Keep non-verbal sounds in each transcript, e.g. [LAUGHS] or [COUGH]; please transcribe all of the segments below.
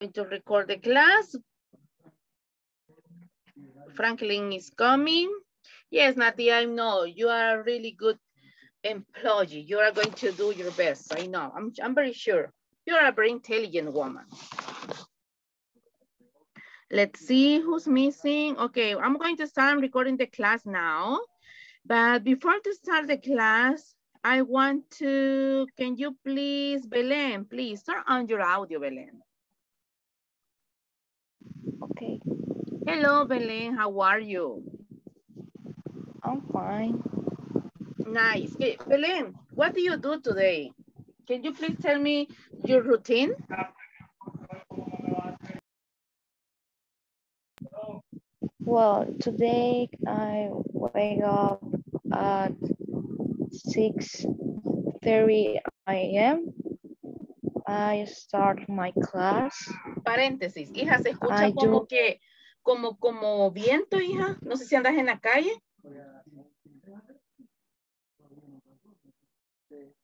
going to record the class. Franklin is coming. Yes, Nati, I know you are a really good employee. You are going to do your best. I know. I'm, I'm very sure. You are a very intelligent woman. Let's see who's missing. Okay, I'm going to start recording the class now. But before to start the class, I want to, can you please, Belen, please turn on your audio, Belen. Okay, Hello, Belen, how are you? I'm fine. Nice. Okay, Belen, what do you do today? Can you please tell me your routine? Well, today I wake up at 6.30 a.m. I start my class. Paréntesis, hija, se escucha como que, como, como viento, hija. No sé si andas en la calle.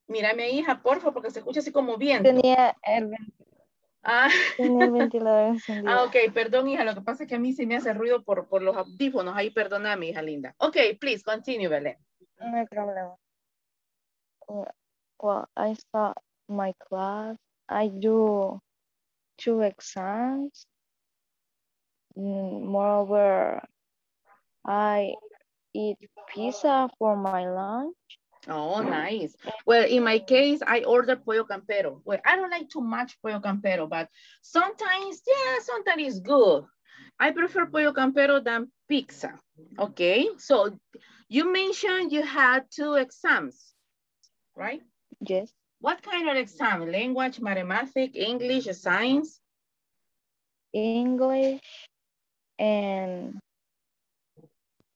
Mírame, hija, porfa, porque se escucha así como viento. Tenía el, Ah, tenía el ventilador [LAUGHS] encendido. ah, ok, perdón, hija. Lo que pasa es que a mí se me hace ruido por, por los audífonos. Ahí, perdóname, hija linda. Ok, please, continue, Belén. No hay problema. Well, I start my class. I do two exams. Mm, Moreover, I eat pizza for my lunch. Oh, nice. Well, in my case, I order pollo campero. Well, I don't like too much pollo campero, but sometimes, yeah, sometimes it's good. I prefer pollo campero than pizza. Okay, so you mentioned you had two exams, right? Yes, What kind of exam? Language, mathematics, English, science? English and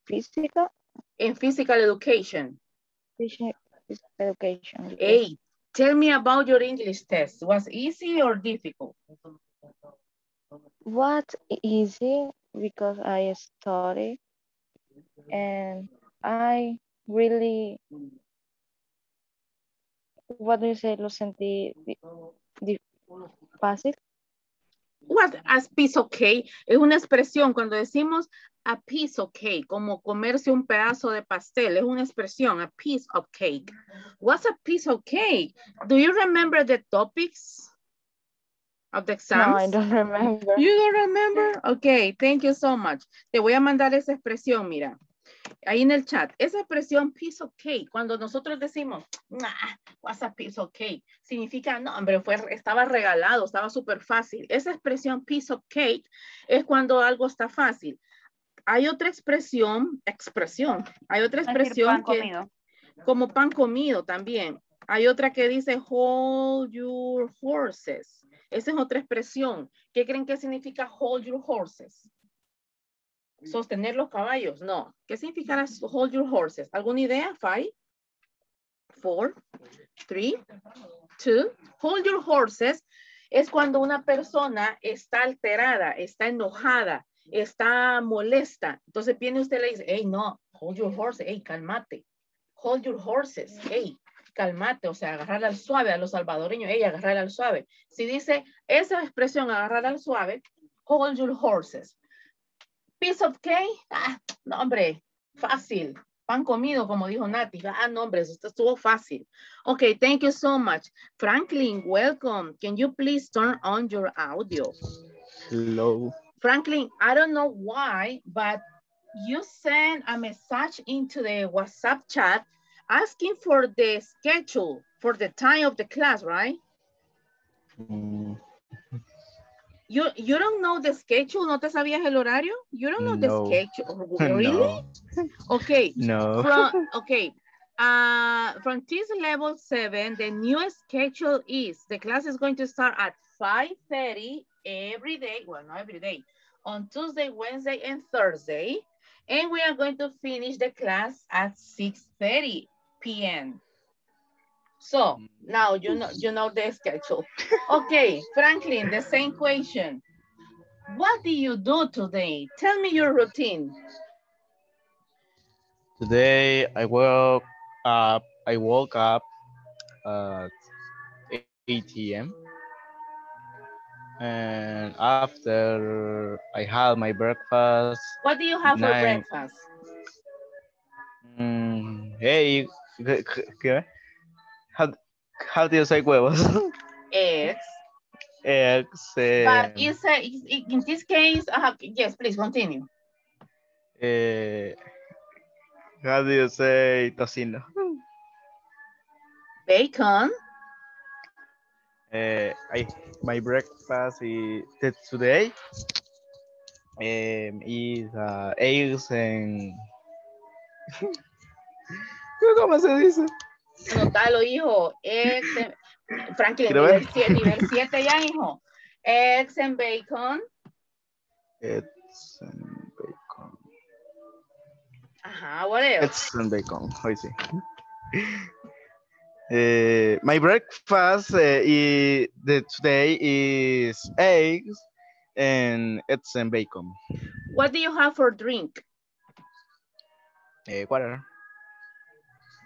physical, In physical education. physical education. Hey, tell me about your English test. Was easy or difficult? What easy because I study and I really, what do you say, di- fácil. What a piece of cake es una expresión cuando decimos a piece of cake, como comerse un pedazo de pastel, es una expresión, a piece of cake. What's a piece of cake? Do you remember the topics of the exams? No, I don't remember. You don't remember? Okay, thank you so much. Te voy a mandar esa expresión, mira. Ahí en el chat, esa expresión piece of cake, cuando nosotros decimos, nah, what's a piece of cake, significa, no, hombre, fue, estaba regalado, estaba súper fácil. Esa expresión piece of cake es cuando algo está fácil. Hay otra expresión, expresión, hay otra expresión pan que, comido. como pan comido también. Hay otra que dice hold your horses. Esa es otra expresión. ¿Qué creen que significa hold your horses? Sostener los caballos. No. ¿Qué significará hold your horses? ¿Alguna idea? Five, four, three, two. Hold your horses es cuando una persona está alterada, está enojada, está molesta. Entonces viene usted y le dice, hey, no, hold your horses, hey, cálmate. Hold your horses, hey, calmate, o sea, agarrar al suave a los salvadoreños, hey, agarrar al suave. Si dice esa expresión, agarrar al suave, hold your horses. Piece of cake, ah, no, hombre, fácil. Pan comido, como dijo Nati. Ah, no, hombre, esto estuvo fácil. Okay, thank you so much. Franklin, welcome. Can you please turn on your audio? Hello. Franklin, I don't know why, but you sent a message into the WhatsApp chat asking for the schedule for the time of the class, right? Mm, You you don't know the schedule, ¿no te sabías el horario? You don't know No. the schedule, [LAUGHS] really? No. Okay, No. from, okay, uh, from this level seven, the new schedule is, the class is going to start at 5.30 every day, well, not every day, on Tuesday, Wednesday, and Thursday. And we are going to finish the class at 6.30 p.m. So now you know, you know the schedule. [LAUGHS] Okay, Franklin, the same question. What do you do today? Tell me your routine. Today I woke up. I woke up at 8 a.m. And after I had my breakfast, What do you have for breakfast? mm, hey, ¿qué- qué- qué? How, how do you say huevos? Eggs. Eggs. But eh, you say, in this case, uh, yes, please continue. eh, how do you say tocino? Bacon. Eh, I, my breakfast is today um, is uh, eggs and [LAUGHS] ¿Cómo se dice? Anotalo, hijo. Eggs and- Franklin, nivel 7, nivel 7 ya, hijo. Eggs and bacon. Eggs and bacon. Ajá, what else? Eggs and bacon. Hoy sí. Eh, my breakfast uh, is, the, today is eggs and eggs and bacon. What do you have for drink? Eh, water.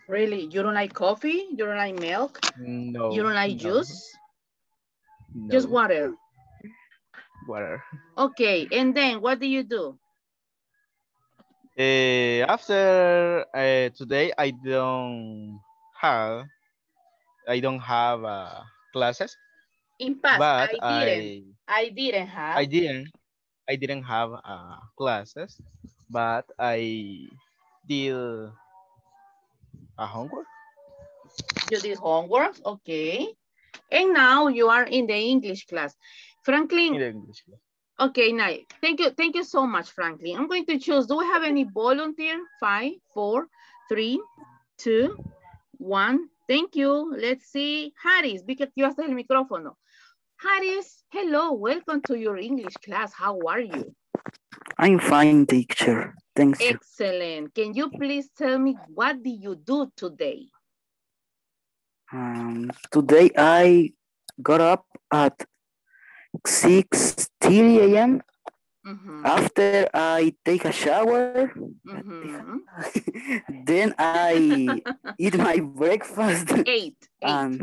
Really? You don't like coffee? You don't like milk? No. You don't like no, juice? Just water. Water. Okay, and then what do you do? Uh, after uh, today, I don't have, I don't have uh, classes, In past, but I didn't. I, I, didn't have. I didn't, I didn't have uh, classes, but I did a homework. You did homework, okay. And now you are in the English class. Franklin, in the English. class. okay, now, thank you, thank you so much, Franklin. I'm going to choose, do we have any volunteer? Five, four, three, two, one. Thank you. Let's see. Harris, because you haces el micrófono. Harris, hello, welcome to your English class. How are you? I'm fine, teacher. Thanks. Excellent. Can you please tell me what did you do today? Um, today I got up at 6.30 a.m. Mhm, After I take a shower, mhm. [LAUGHS] then I eat my breakfast [LAUGHS] Eight, eight. and,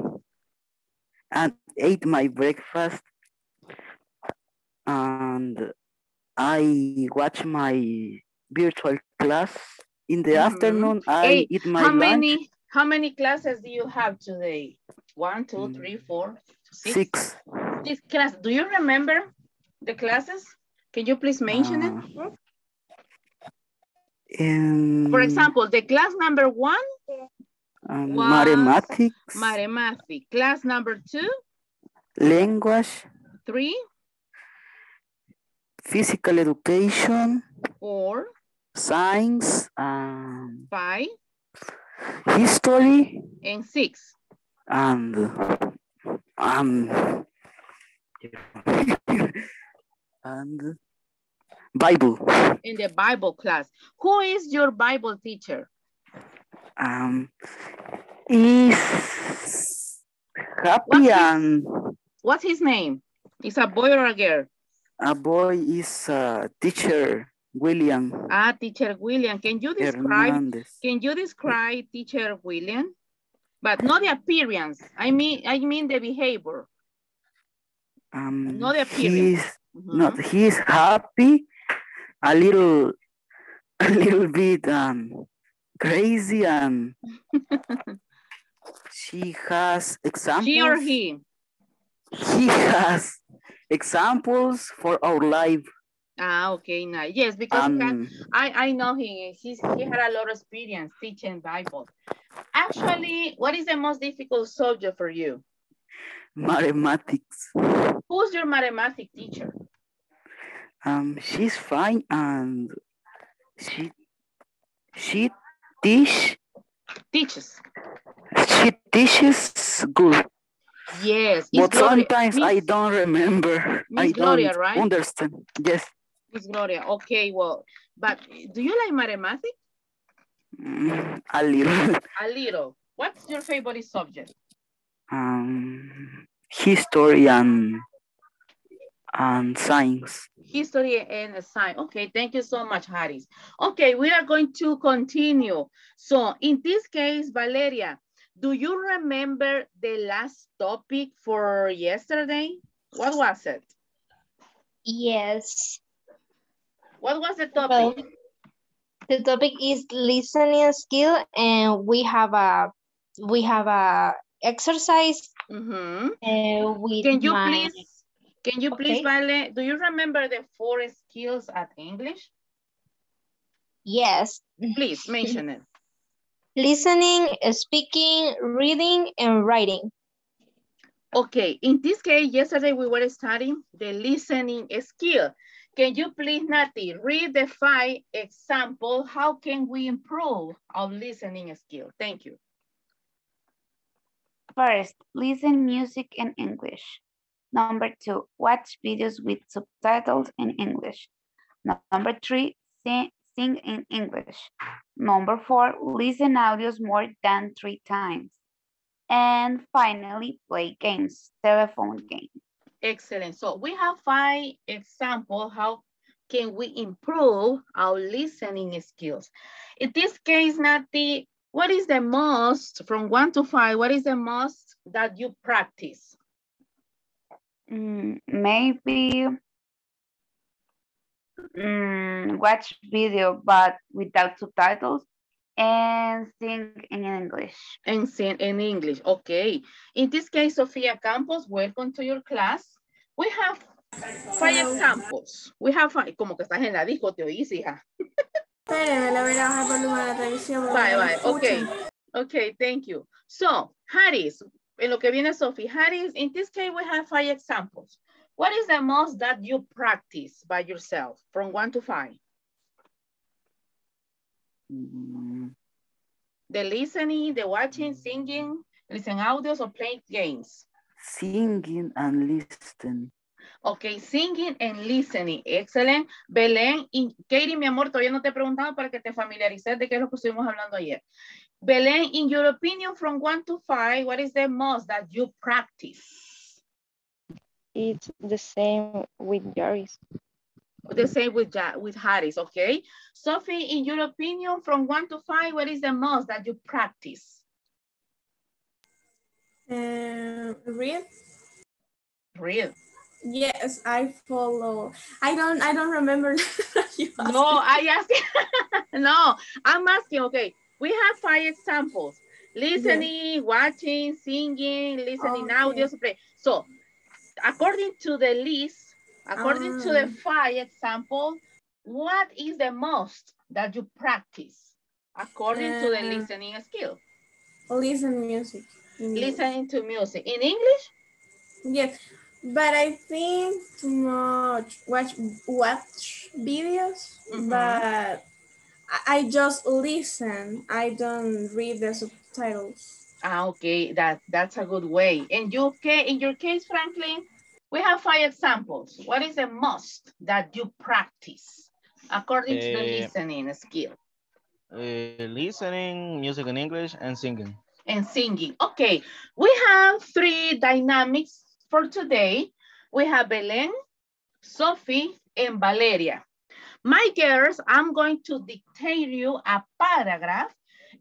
and ate my breakfast. And I watch my virtual class. In the Mhm. afternoon, I Hey, eat my how lunch. many how many classes do you have today? One, two, Mm, three, four, six. Six. Six class. Do you remember the classes? Can you please mention it? Uh, Um, For example, the class number one, um, mathematics, mathematics. Class number two, language, three, physical education, four, science, um, five, history, and six. and um, [LAUGHS] and Bible. In the Bible class. Who is your Bible teacher? Um, is happy What's his- and What's his name? Is a boy or a girl? A boy is uh, teacher William Ah, teacher William. Can you describe Hernandez. Can you describe teacher William? But not the appearance. I mean, I mean the behavior. Um, not the appearance. he's Mhm. not he's happy a little [LAUGHS] a little bit um crazy and [LAUGHS] she has examples She or he? He has examples for our life Ah, okay, nice. Yes, because had- um I, I know he, he's, he had a lot of experience teaching Bible. Actually, what is the most difficult subject for you? mathematics Who's your mathematics teacher? um she's fine and she she teach Teaches. she teaches good Yes. it's but Gloria. sometimes I don't remember. Miss I Gloria, don't right? understand. Yes. Miss Gloria. Okay, well, but do you like mathematics? Mm, a little. A little. What's your favorite subject? Um, history and and science. History and science. Okay, thank you so much, Harris. Okay, we are going to continue. So in this case, Valeria, do you remember the last topic for yesterday? What was it? Yes. What was the Well, topic? the topic is listening skill and we have a we have a exercise Mhm. uh, with Can you my please, can you please, Okay. Vale, do you remember the four skills at English? yes Please mention it. Listening, speaking, reading, and writing. Okay, in this case, yesterday we were studying the listening skill. Can you please, Nati, read the five example? How can we improve our listening skill? Thank you. First, listen music in English. Number two, watch videos with subtitles in English. Number three, sing, sing in English. Number four, listen audios more than three times. And finally, play games, telephone games. Excellent. So we have five examples. How can we improve our listening skills? In this case, Nati, what is the most, from one to five, what is the most that you practice? Mm, maybe mm, watch video but without subtitles and sing in English. And sing in English, okay. In this case, Sofia Campos, welcome to your class. We have five examples. We have five, como que estás en la disco, te oís, hija. Espéreme, le voy a bajar volumen a la televisión. Bye, bye, okay. Okay, thank you. So, Harris, en lo que viene Sophie, Harris, in this case, we have five examples. What is the most that you practice by yourself from one to five? Mm, The listening, the watching, singing, listen audios, or playing games? Singing and listening. Okay, singing and listening. Excellent. Belén, y Katie, mi amor, todavía no te he preguntado para que te familiarices de qué es lo que estuvimos hablando ayer. Belén, in your opinion, from one to five, what is the most that you practice? It's the same with Jaris. The same with, Ja- with Harris, okay? Sophie, in your opinion, from one to five, what is the most that you practice? Uh, read? Real. Yes, I follow. I don't. I don't remember. [LAUGHS] No. I ask. [LAUGHS] no, I'm asking. Okay, we have five examples: listening, watching, singing, listening Okay. audios. play. So, according to the list, according to the Ah. five example, what is the most that you practice according to the Uh, listening skill? Listen music. in Listening to music in English. Yes, but I think too much watch watch videos, Mhm. but I- just listen. I don't read the subtitles. Ah, okay, that that's a good way. In your case, in your case, Franklin, we have five examples. What is the most that you practice according to the Eh, listening skill Uh, listening, music in English, and singing. and singing? Okay, we have three dynamics for today. We have Belen, Sophie, and Valeria. My girls, I'm going to dictate you a paragraph.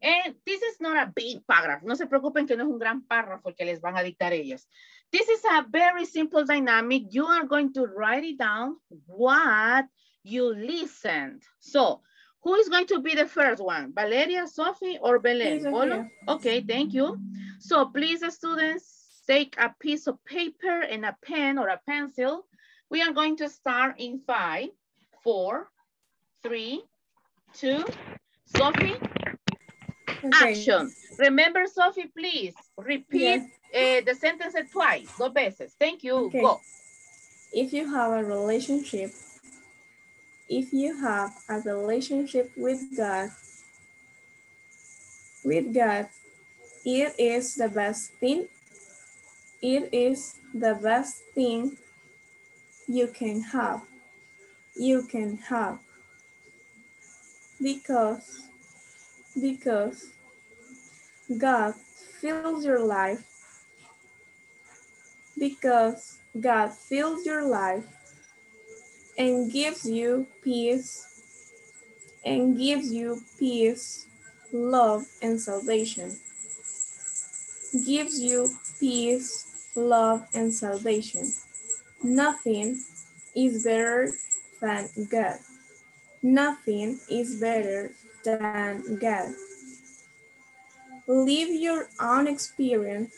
And this is not a big paragraph. No se preocupen que no es un gran párrafo que les van a dictar ellas. This is a very simple dynamic. You are going to write it down what you listened. So, who is going to be the first one? Valeria, Sophie, or Belen? Okay, thank you. So please, students, take a piece of paper and a pen or a pencil. We are going to start in five, four, three, two. Sophie. Action. Remember, Sophie, please repeat uh, the sentence twice, dos veces. Thank you. Okay. Go. If you have a relationship, if you have a relationship with God, with God, it is the best thing. It is the best thing you can have. You can have. Because, because God fills your life. Because God fills your life and gives you peace and gives you peace, love, and salvation. Gives you peace, love, and salvation. Nothing, is better than God. Nothing is better than God. Live your own experience.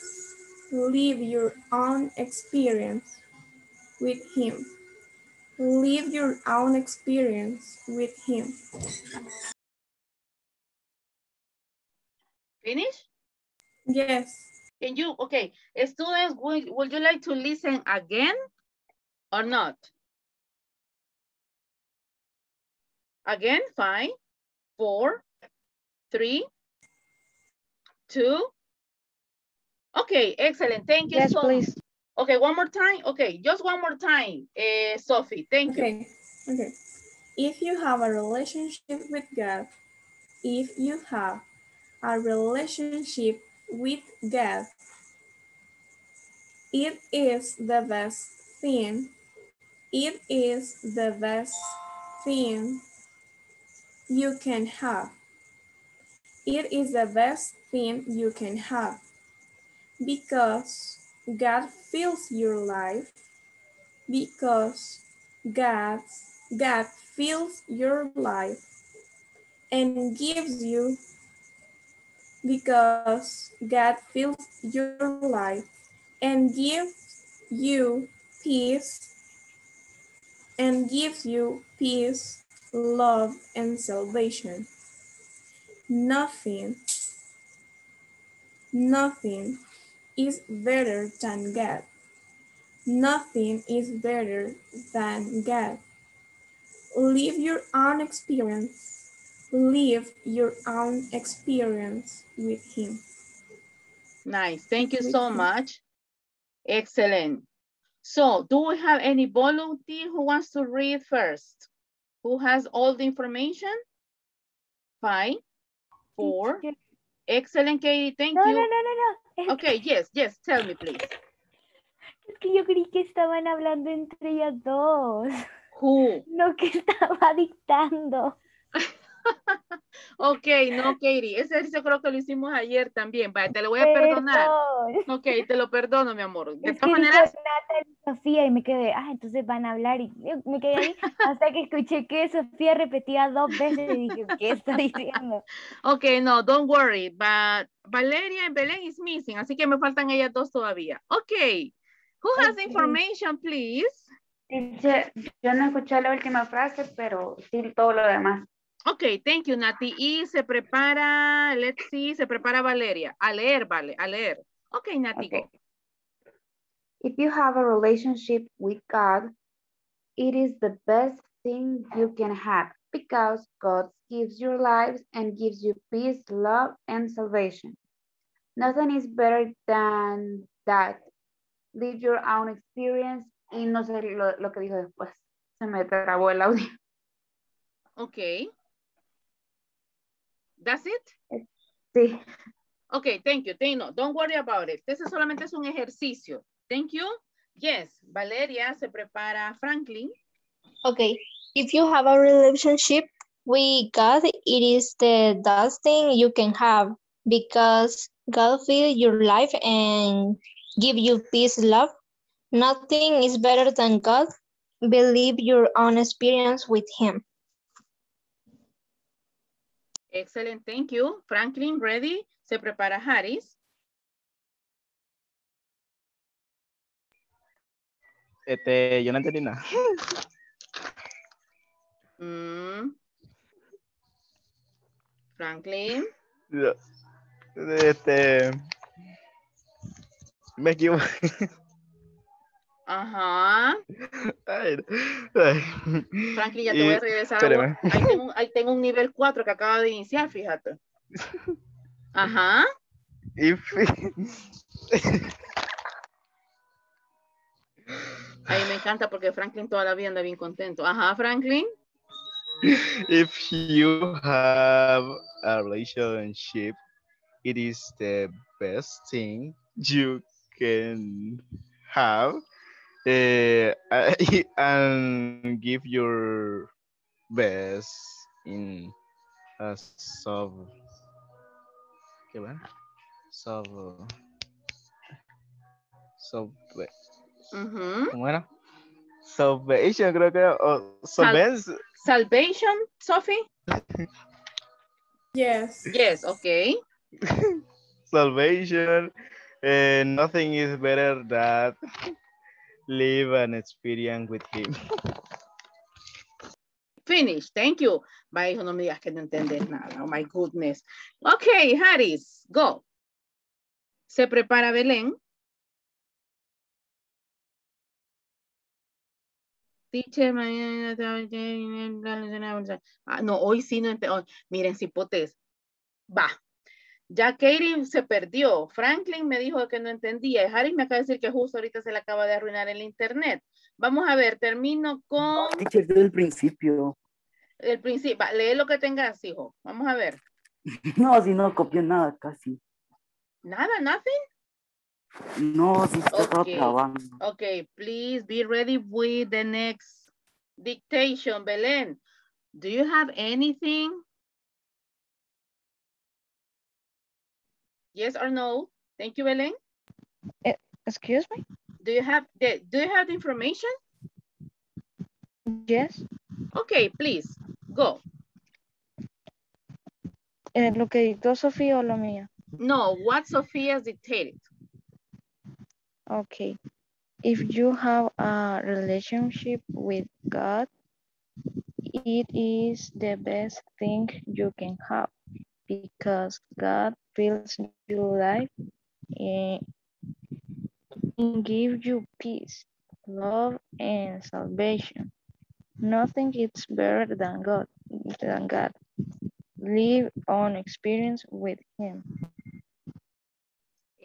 Live your own experience with Him. Live your own experience with Him. Finish? Yes. Can you, okay, students, would, would you like to listen again or not? Again, five, four, three, two. Okay, excellent. Thank you Yes, so please. Okay, one more time. Okay, just one more time, uh, Sophie. Thank you. Okay. Okay. If you have a relationship with God, if you have a relationship with God, it is the best thing. It is the best thing you can have. It is the best thing you can have. Because God fills your life. Because God, God fills your life and gives you. Because God fills your life and gives you peace and gives you peace, love, and salvation. Nothing, nothing is better than God. Nothing is better than God. Live your own experience. Live your own experience with Him. Nice. Thank you so much. Excellent. So do we have any volunteer who wants to read first? Who has all the information? Five, four. Excellent, Katie. Thank No, you. no, no, no, no. Okay, yes, yes. Tell me, please. Es que yo creí que estaban hablando entre ellas dos. Who? No que estaba dictando. Ok, no, Katie. Ese ejercicio creo que lo hicimos ayer también. Vaya, te lo voy a perdonar. Perdón. Ok, te lo perdono, mi amor. De Es todas que maneras, Natalie Sofía y me quedé, ah, entonces van a hablar y yo me quedé ahí hasta que escuché que Sofía repetía dos veces y dije, ¿qué está diciendo? ok, no, don't worry. But Valeria and Belén is missing, así que me faltan ellas dos todavía. Ok. Who has the Ok. information, please? Yo no escuché la última frase, pero sí todo lo demás. Ok, thank you, Nati. Y se prepara, let's see, se prepara Valeria. A leer, vale, a leer. Ok, Nati, Okay. If you have a relationship with God, it is the best thing you can have because God gives your lives and gives you peace, love, and salvation. Nothing is better than that. Live your own experience. Y no sé lo, lo que dijo después. Se me trabó el audio. Ok. That's it? Sí. Ok, thank you. Thank, no, don't worry about it. Ese solamente es un ejercicio. Thank you. Yes, Valeria se prepara Franklin. Okay, if you have a relationship with God, it is the best thing you can have because God fill your life and give you peace, love. Nothing is better than God. Believe your own experience with Him. Excellent, thank you. Franklin, ready? Se prepara Harris. Este, yo no entendí nada. Mm. Franklin. Este, me equivoqué. Ajá. Ay, ay. Franklin, ya te voy a Y- regresar. a. Ahí tengo, ahí tengo un nivel 4 que acaba de iniciar, fíjate. [LAUGHS] Ajá. If, Ahí me encanta porque Franklin toda la vida anda bien contento. Ajá, Franklin. if you have a relationship, it is the best thing you can have. Eh, [LAUGHS] and give your best in a sub. ¿Qué va? Sub. Sub. Ujú. ¿Cómo era? Salvation, creo que. O solvency. Salvation, Sophie? Yes. Yes, okay. [LAUGHS] salvation. eh, nothing is better than live an experience with him. Finish, thank you. Hijo, no me digas que no entendés nada. Oh my goodness. Okay, Harris, go. Se prepara Belén. Teacher, mañana- Ah, no, hoy sí no entiendo. Miren, cipotes. Va. Ya Katie se perdió. Franklin me dijo que no entendía. Y Harris me acaba de decir que justo ahorita se le acaba de arruinar el internet. Vamos a ver, termino con Teacher, desde el principio. el principio. Lee lo que tengas, hijo. Vamos a ver. [LAUGHS] No, si no copié nada casi. Nada, nothing. No, si estaba Ok. trabajando. Okay, please be ready with the next dictation. Belén, do you have anything? Yes or no? Thank you, Belén. Excuse me? Do you have the do you have the information? Yes. Okay, please go. Eh, lo que dictó Sofía o lo mío. No, what Sophia's dictated. Okay. If you have a relationship with God, it is the best thing you can have because God fills your life eh, and and gives you peace, love, and salvation. Nothing is better than God, than God. Live on experience with Him.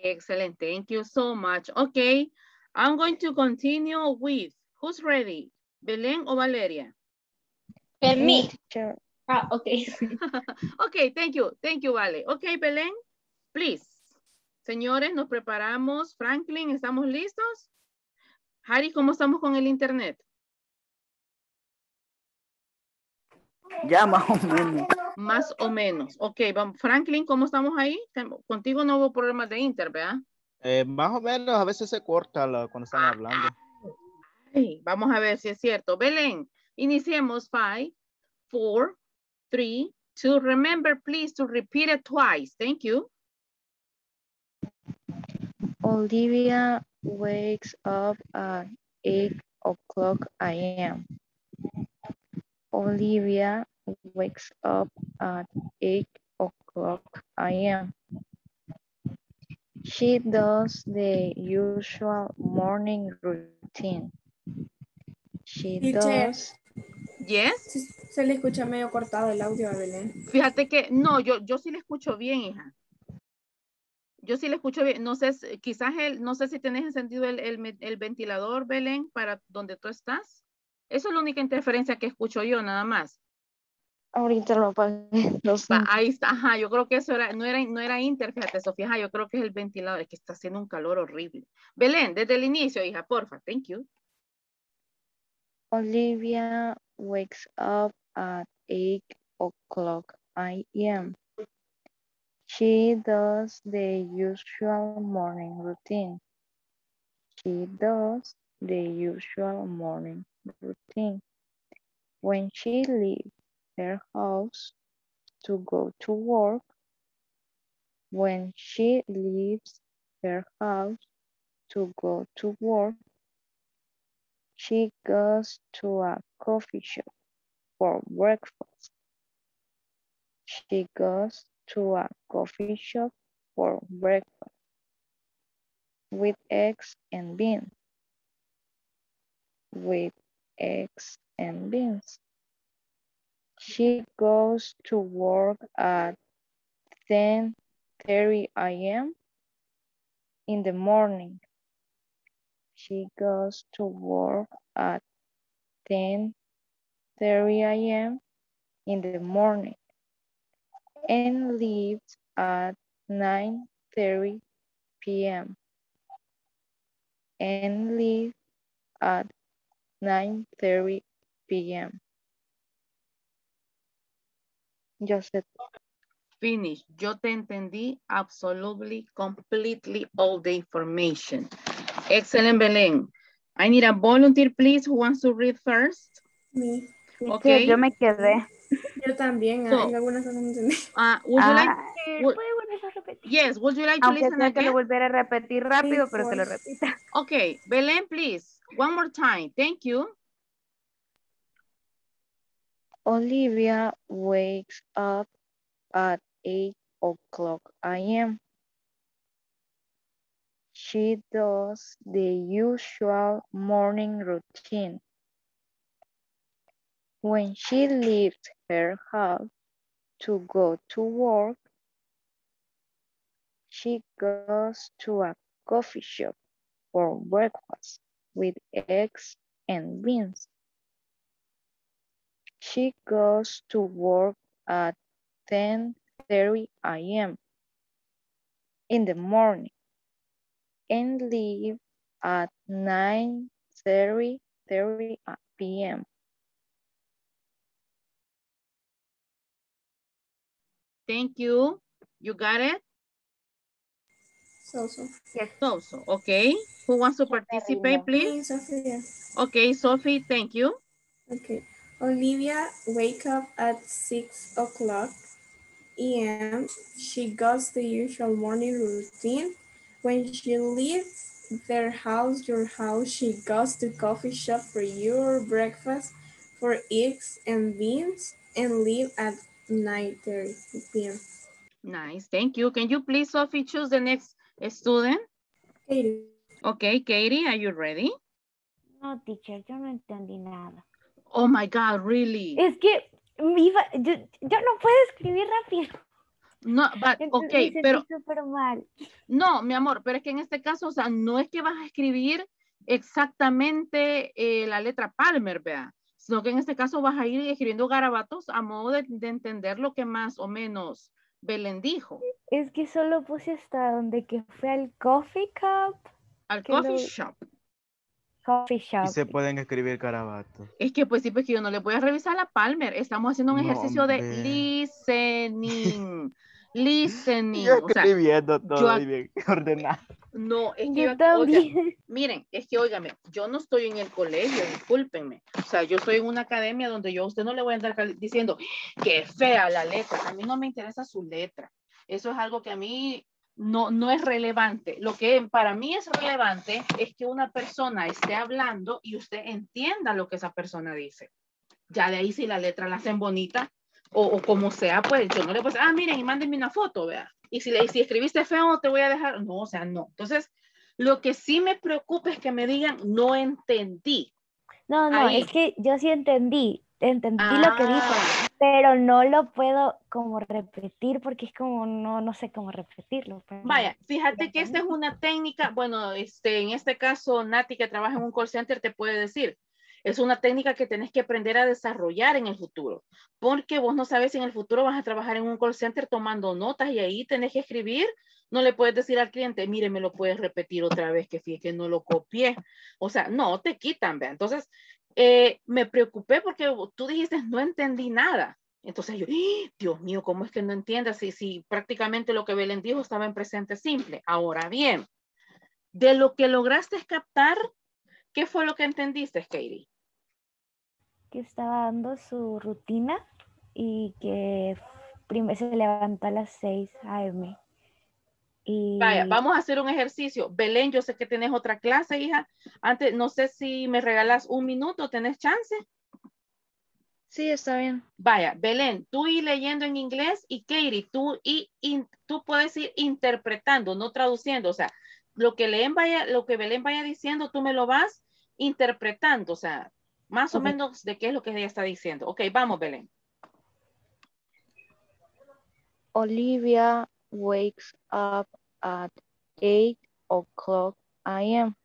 Excellent. Thank you so much. Okay, I'm going to continue with who's ready? Belén or Valeria? And me. Teacher, Ah, okay. [LAUGHS] Ok, thank you, thank you, Vale. Ok, Belén, please. Señores, nos preparamos. Franklin, ¿estamos listos? Harry, ¿cómo estamos con el internet? Ya más o menos. Más o menos. Ok, vamos. Franklin, ¿cómo estamos ahí? Contigo no hubo problemas de inter, ¿verdad? Eh, más o menos, a veces se corta la- cuando están hablando. Ay, vamos a ver si es cierto. Belén, iniciemos. Five, four, three, two. Remember, please, to repeat it twice. Thank you. Olivia wakes up at 8 o'clock a.m. Olivia wakes up at 8 o'clock a.m. She does the usual morning routine. She Teacher. does. Yes. Se le escucha medio cortado el audio a Belén. Fíjate que, no, yo, yo sí le escucho bien, hija. Yo sí le escucho bien. No sé, si- quizás el, no sé si tenés encendido el, el ventilador, Belén, para donde tú estás. Eso es la única interferencia que escucho yo, nada más. Ahorita lo apagué. Siento. ahí está, ajá, yo creo que eso era, no era, no era inter, fíjate, Sofía, ajá, yo creo que es el ventilador, es que está haciendo un calor horrible. Belén, desde el inicio, hija, porfa, thank you. Olivia wakes up at 8 o'clock a.m. She does the usual morning routine. She does the usual morning routine. When she leaves her house to go to work, when she leaves her house to go to work, she goes to a coffee shop for breakfast. She goes to a coffee shop for breakfast with eggs and beans. With eggs and beans. She goes to work at 10:30 a.m. in the morning. She goes to work at 10 30 a.m. in the morning and leaves at 9.30 p.m. and leaves at 9.30 p.m. Joseph, Finish. Yo te entendí absolutely, completely all the information. Excellent, Belén. I need a volunteer, please, who wants to read first. Me. Okay. Yo me quedé. Yo también, So- en algunas cosas no entendí. Uh, would you like, Ah, would- ¿Puede volver a repetir? yes, would you like to Aunque listen sea que lo again? volviera a repetir rápido, pero que lo repita. Okay, Belén, please, one more time. Thank you. Olivia wakes up at 8 o'clock a.m. She does the usual morning routine. When she leaves her house to go to work, she goes to a coffee shop for breakfast with eggs and beans. She goes to work at 10:30 a.m. in the morning and leave at 9:30 30 p.m. Thank you. You got it? So, so. Yes. So, so, okay. Who wants to participate, please? Me, Sofía. Okay, Sophie, thank you. Okay. Olivia wake up at 6 o'clock a.m. She goes the usual morning routine. When she leaves their house, your house, she goes to coffee shop for your breakfast for eggs and beans and leave at 9.30 p.m. Nice, thank you. Can you please, Sophie, choose the next student? Katie. Okay, Katie, are you ready? No, teacher, yo no entendí nada. Oh my God, really? Es que me iba, yo, yo no puedo escribir rápido. No, but, ok, me pero mal. no, mi amor, pero es que en este caso, o sea, no es que vas a escribir exactamente eh, la letra Palmer, vea, sino que en este caso vas a ir escribiendo garabatos a modo de, de entender lo que más o menos Belén dijo. Es que solo puse hasta donde que fue al coffee cup, Al coffee lo- shop. Coffee shop. Y se pueden escribir carabatos. Es que pues sí, pues que yo no le voy a revisar la Palmer. Estamos haciendo un No, ejercicio de listening. [LAUGHS] listening. Yo O sea, escribiendo todo yo bien ordenado. no, es que Yo yo [LAUGHS] miren, es que óigame, yo no estoy en el colegio, discúlpenme. O sea, yo estoy en una academia donde yo a usted no le voy a andar diciendo que fea la letra. A mí no me interesa su letra. Eso es algo que a mí no, no es relevante. Lo que para mí es relevante es que una persona esté hablando y usted entienda lo que esa persona dice. Ya de ahí si la letra la hacen bonita o, o como sea, pues yo no le puedo decir, ah, miren, y mándenme una foto, vea. Y si, le, si escribiste feo, te voy a dejar. No, o sea, no. Entonces, lo que sí me preocupa es que me digan, no entendí. No, no, Ahí. es que yo sí entendí, entendí lo que dijo, Ah, pero no lo puedo como repetir porque es como, no, no sé cómo repetirlo. pero- Vaya, fíjate que esta es una técnica, bueno, este, en este caso, Nati, que trabaja en un call center, te puede decir, es una técnica que tenés que aprender a desarrollar en el futuro, porque vos no sabes si en el futuro vas a trabajar en un call center tomando notas y ahí tenés que escribir, no le puedes decir al cliente, mire, me lo puedes repetir otra vez, que fíjate que no lo copié. O sea, no, te quitan, ¿vea? Entonces, eh, me preocupé porque tú dijiste, no entendí nada. Entonces yo, ¡Ah! Dios mío, ¿cómo es que no entiendas si, si prácticamente lo que Belén dijo estaba en presente simple? Ahora bien, de lo que lograste captar, ¿qué fue lo que entendiste, Katie? que estaba dando su rutina y que se levantó a las 6 a.m. Y Vaya, vamos a hacer un ejercicio. Belén, yo sé que tenés otra clase, hija. Antes, no sé si me regalas un minuto, ¿tenés chance? Sí, está bien. Vaya, Belén, tú ir leyendo en inglés y Katie, tú, y, in- tú puedes ir interpretando, no traduciendo. O sea, lo que, leen vaya, lo que Belén vaya diciendo, tú me lo vas interpretando. O sea, más o menos de qué es lo que ella está diciendo. Ok, vamos, Belén. Olivia wakes up at 8 o'clock a.m.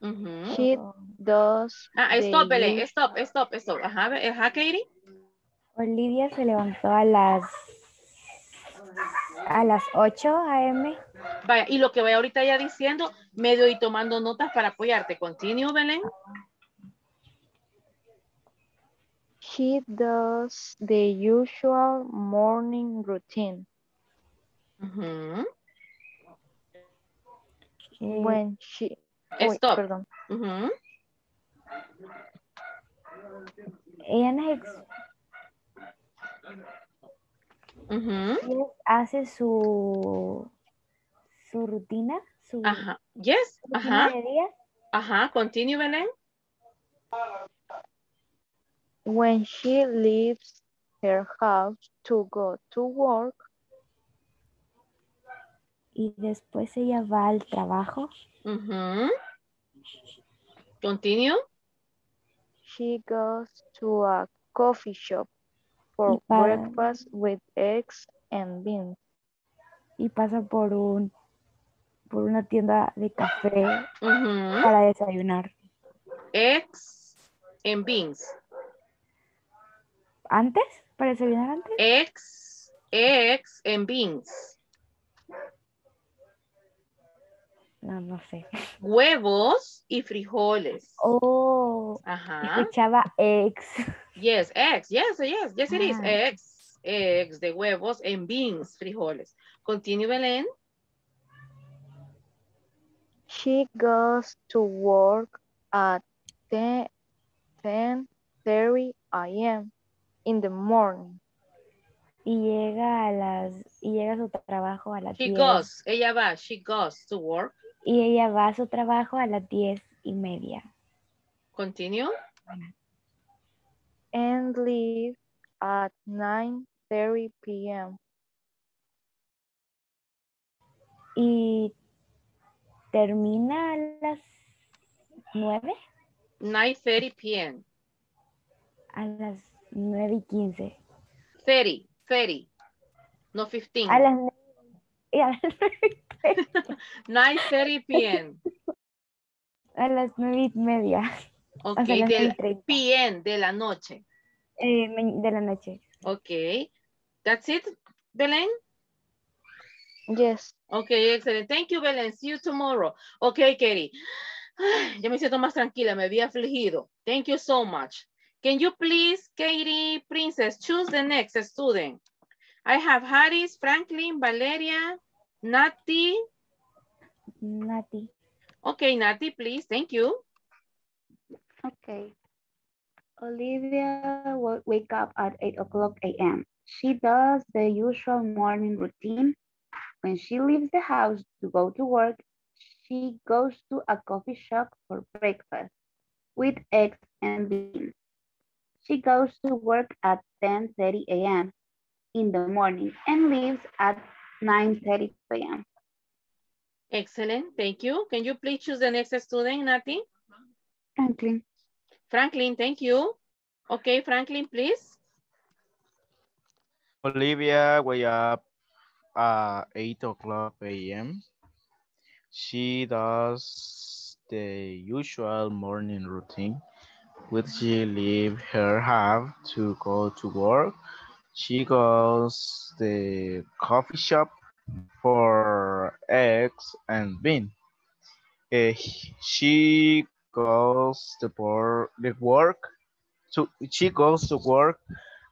Ujú. She does Ah, the stop, Belén, usual- stop, stop, stop. Ajá, ajá, Katie. Olivia se levantó a las a las 8 a.m. Vaya, y lo que voy ahorita ya diciendo, medio y tomando notas para apoyarte. Continue, Belén. She does the usual morning routine. Ujú. Eh, When she Uy, Stop. perdón. Ujú. Ella no es ex- Ujú. hace su, su rutina, su Ajá. Yes. rutina Ajá. de día. Ajá. Continue, Belén. When she leaves her house to go to work, Y después ella va al trabajo. Continue. she goes to a coffee shop for para- breakfast with eggs and beans. y pasa por un por una tienda de café para desayunar. Eggs and beans. ¿Antes? ¿Para desayunar antes? Eggs, eggs and beans. No, no sé. [LAUGHS] Huevos y frijoles. Oh, Ajá. escuchaba ex. Yes, eggs. Yes, yes, yes it is. Ah. Eggs, eggs de huevos and beans, frijoles. Continue, Belén. She goes to work at 10, 10:30 a.m. in the morning. Y llega a las y llega a su trabajo a las She 10. goes. Ella va. She goes to work. Y ella va a su trabajo a las diez y media. Continue. and leave at 9:30 p.m. Y termina a las nueve, 9.30 p.m. a las nueve y quince. 30, 30. No 15. A las y a las nueve y treinta. 9.30 p.m. A las nueve y media. Ok, nueve y del p.m. de la noche. Eh, de la noche. Ok. That's it, Belén? Yes. Okay, excellent. Thank you, Belén. See you tomorrow. Okay, Katie. Ay, Ya me siento más tranquila, me había afligido. Thank you so much. Can you please, Katie, Princess, choose the next student? I have Harris, Franklin, Valeria, Nati. Nati. Okay, Nati, please. Thank you. Okay. Olivia will wake up at 8 o'clock a.m. She does the usual morning routine. When she leaves the house to go to work, she goes to a coffee shop for breakfast with eggs and beans. She goes to work at 10.30 a.m. in the morning and leaves at 9.30 p.m. Excellent. Thank you. Can you please choose the next student, Nati? Franklin. Franklin, thank you. Okay, Franklin, please. Olivia wake up at 8 o'clock a.m. She does the usual morning routine, which she leave her have to go to work. She goes the coffee shop for eggs and bean. Eh, she goes to por- the work to she goes to work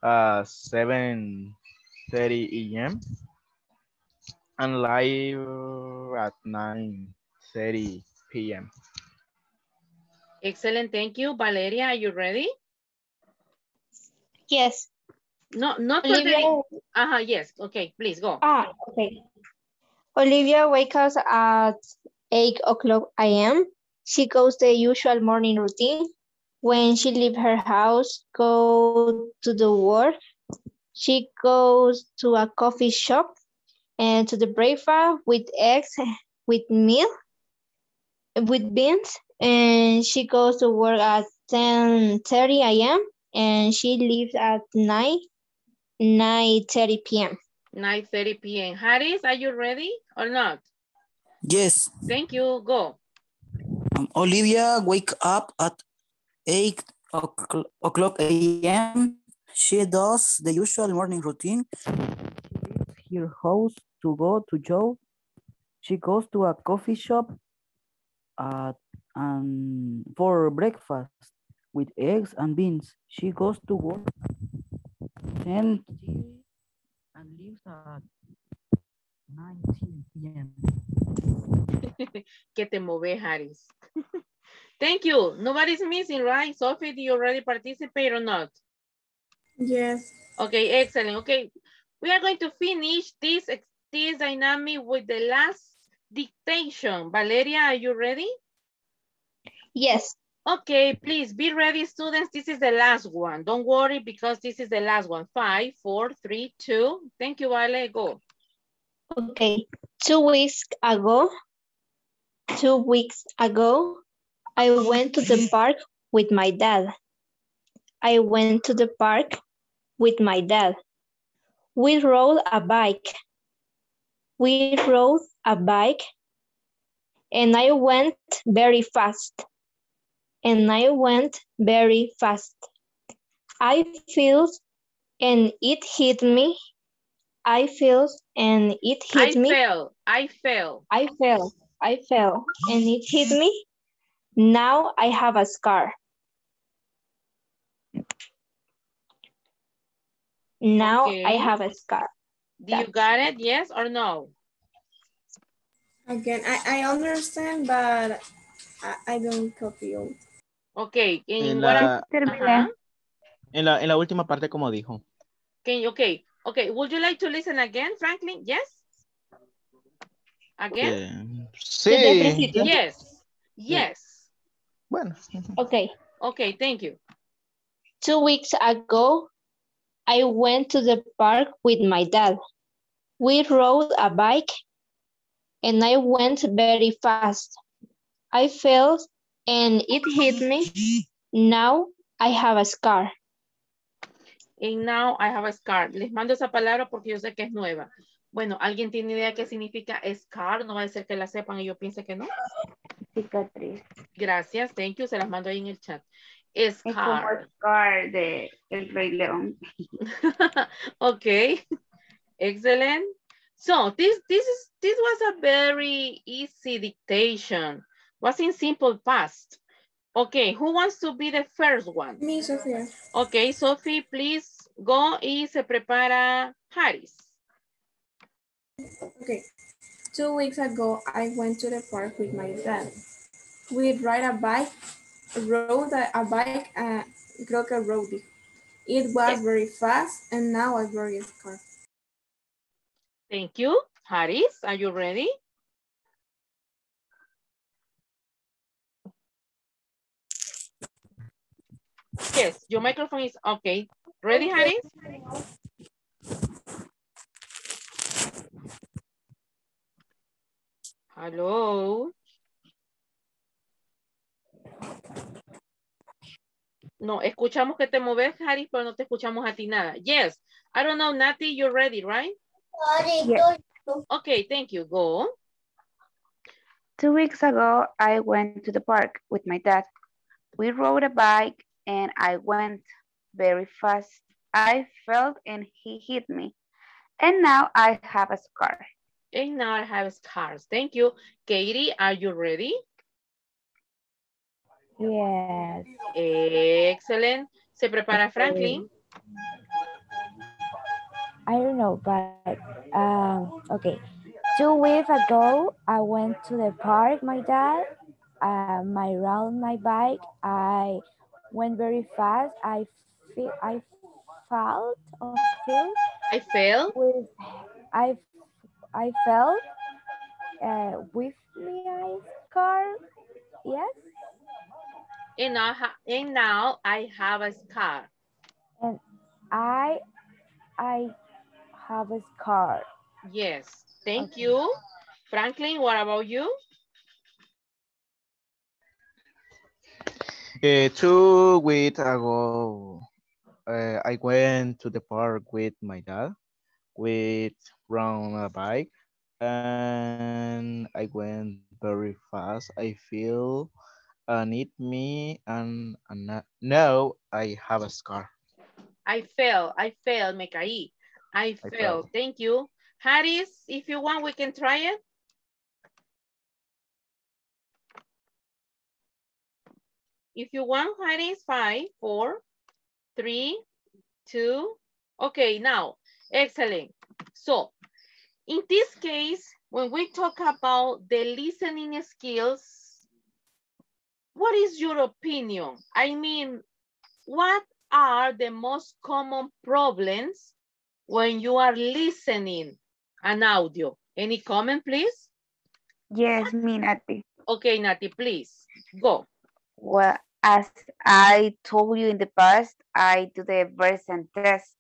uh 7 30 a.m. and live at 9 30 p.m. Excellent. Thank you. Valeria, are you ready? Yes. No, not for the... Olivia, Uh-huh, yes. Okay, please go. ah, okay. Olivia wakes up at 8 o'clock a.m. She goes the usual morning routine. When she leave her house, go to the work. She goes to a coffee shop and to the breakfast with eggs, with milk, with beans. And she goes to work at 10.30 a.m. and she leaves at 9, 9.30 p.m. 9.30 p.m. Harris, are you ready or not? Yes. Thank you. Go. Um, Olivia wake up at 8 o'clock o'clock a.m. She does the usual morning routine. She leaves her house to go to Joe. She goes to a coffee shop at, and for breakfast with eggs and beans. She goes to work 10 and leaves [LAUGHS] at 19 p.m. que te mueve, Harris. [LAUGHS] Thank you. Nobody's missing, right? Sophie, do you already participate or not? Yes. Okay, excellent. Okay, we are going to finish this, this dynamic with the last dictation. Valeria, are you ready? Yes. Okay, please be ready, students. This is the last one. Don't worry because this is the last one. Five, four, three, two. Thank you, Vale. Go. Okay. Two weeks ago, two weeks ago, I went to the [LAUGHS] park with my dad. I went to the park with my dad. We rode a bike. We rode a bike and I went very fast. And I went very fast. I feel and it hit me. I feel and it hit me. I me. fell. I fell. I fell. I fell and it hit me. Now I have a scar. Now I have a scar. Do you got it? Yes or no? Again, I, I understand, but I, I don't copy all. Okay. In En what la, Ajá. en la, en la última parte como dijo. Can you, okay. Okay. Would you like to listen again, Franklin? Yes? Again? Desde el sí. Yes. Yes. Bueno. Okay. Okay, thank you. Two weeks ago, I went to the park with my dad. We rode a bike and I went very fast. I fell and it hit me. Now I have a scar. And now I have a scar. Les mando esa palabra porque yo sé que es nueva. Bueno, ¿alguien tiene idea qué significa scar? No va a ser que la sepan y yo piense que no. Cicatriz. Gracias, thank you. Se las mando ahí en el chat. Es como Scar. Scar de El Rey León. [LAUGHS] okay, excellent. So this this is this was a very easy dictation. Was in simple past. Okay, who wants to be the first one? Me, Sofía. Okay, Sophie, please go y se prepara Harris. Okay. Two weeks ago, I went to the park with my dad. We ride a bike, rode a, a bike, uh, que rode. it. Was very fast, and now I'm very scared. Thank you. Harris, are you ready? Yes, your microphone is okay. Ready, Harris? Hello. No, escuchamos que te moves, Harris, pero no te escuchamos a ti nada. Yes. I don't know, Nati, you're ready, right? Yes. Okay, thank you. Go. Two weeks ago, I went to the park with my dad. We rode a bike and I went very fast. I fell and he hit me. And now I have a scar. And now I have scars. Thank you. Katie, are you ready? Yes. Excellent. Se prepara Franklin. I don't know, but um, okay. Two weeks ago, I went to the park. My dad, um, I rode my bike. I went very fast. I feel I felt or feel I fell. with I I felt uh, with my car. Yes, And now, and now I have a scar. and I I have a scar. Yes. Thank you. Franklin, what about you? Eh, two weeks ago, uh, I went to the park with my dad. We rode a bike and I went very fast. I feel and it me and, and na- now I have a scar. I fell. I fell. Me caí. I I fell. fell. Thank you. Harris, if you want, we can try it. If you want, Harris, five, four, three, two. Okay, now, excellent. So, in this case, when we talk about the listening skills, what is your opinion? I mean, what are the most common problems when you are listening an audio? Any comment, please? Yes, me, Nati. Okay, Nati, please, go. Well, as I told you in the past, I do the Versant test.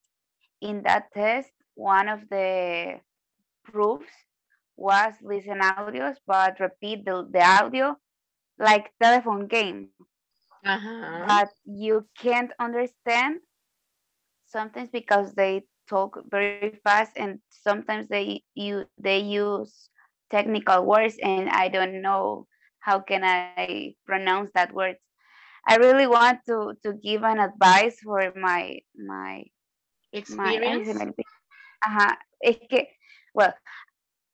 In that test, one of the proofs was listen audios, but repeat the, the audio like telephone game. Uh-huh. But you can't understand sometimes because they talk very fast and sometimes they you they use technical words and I don't know how can I pronounce that word. I really want to to give an advice for my my Experience? my Ajá, es que, well,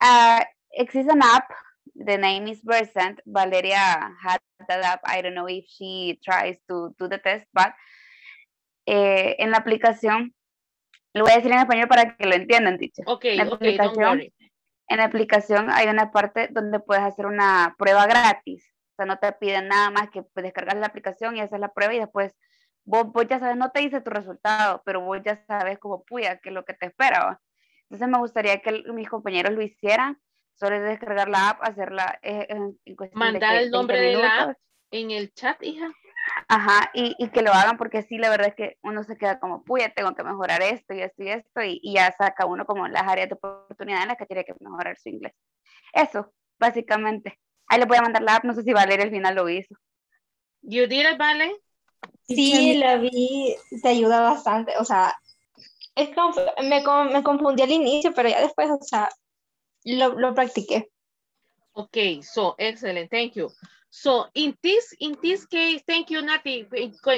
uh, exists an app, the name is Versant, Valeria had that app, I don't know if she tries to do the test, but eh, en la aplicación, lo voy a decir en español para que lo entiendan, dicho. Okay, La okay, don't aplicación, worry. en la aplicación hay una parte donde puedes hacer una prueba gratis. O sea, no te piden nada más que pues, descargar la aplicación y hacer la prueba y después vos, vos ya sabes, no te dice tu resultado, pero vos ya sabes como puya qué es lo que te espera. ¿va? Entonces me gustaría que el- mis compañeros lo hicieran, solo es descargar la app, hacerla eh, en, en cuestión de Mandar que el nombre 20 de la app en el chat, hija. Ajá, y, y que lo hagan porque sí, la verdad es que uno se queda como, puya, tengo que mejorar esto y esto y esto, y, y ya saca uno como las áreas de oportunidad en las que tiene que mejorar su inglés. Eso, básicamente. Ahí les voy a mandar la app, no sé si Valeria al final lo hizo. You did it, Vale? Sí, la vi, te ayuda bastante, o sea, es conf- me, con- me confundí al inicio, pero ya después, o sea, lo, lo practiqué. Okay, so excellent, thank you. So in this in this case, thank you, Nati.